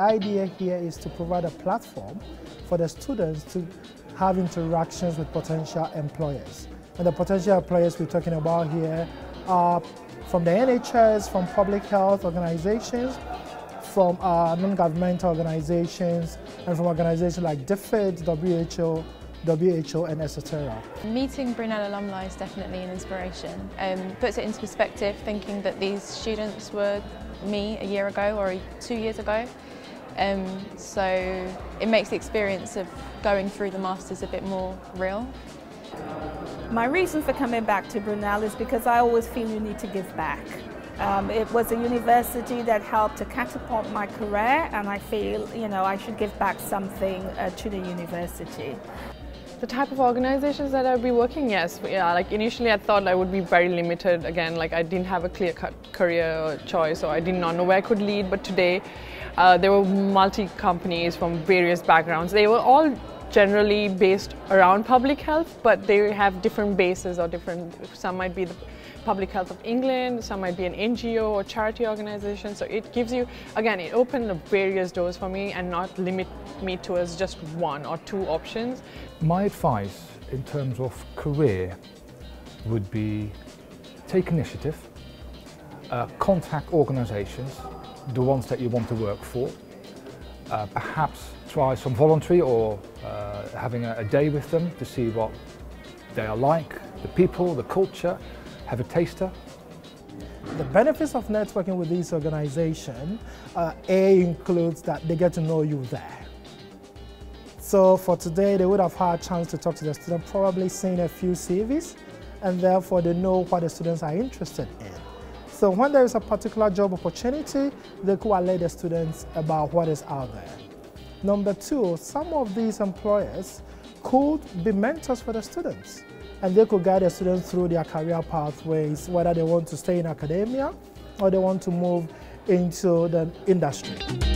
idea here is to provide a platform for the students to have interactions with potential employers. And the potential employers we're talking about here are from the NHS, from public health organizations, from uh, non-governmental organizations, and from organizations like DFID, WHO, WHO and etc. Meeting Brunel alumni is definitely an inspiration. Um, puts it into perspective thinking that these students were me a year ago or two years ago. Um, so it makes the experience of going through the Masters a bit more real. My reason for coming back to Brunel is because I always feel you need to give back. Um, it was a university that helped to catapult my career and I feel, you know, I should give back something uh, to the university. The type of organizations that I'd be working, yes. Yeah, like initially I thought I would be very limited. Again, like I didn't have a clear-cut career choice or I did not know where I could lead. But today, uh, there were multi-companies from various backgrounds. They were all generally based around public health, but they have different bases or different, some might be the Public Health of England, some might be an NGO or charity organization. So it gives you, again, it opened the various doors for me and not limit me to as just one or two options. My advice in terms of career would be take initiative, uh, contact organizations, the ones that you want to work for, uh, perhaps try some voluntary or uh, having a, a day with them to see what they are like, the people, the culture, have a taster. The benefits of networking with this organization, uh, A includes that they get to know you there. So for today, they would have had a chance to talk to the student, probably seen a few CVs, and therefore they know what the students are interested in. So when there is a particular job opportunity, they could alert the students about what is out there. Number two, some of these employers could be mentors for the students and they could guide the students through their career pathways, whether they want to stay in academia or they want to move into the industry.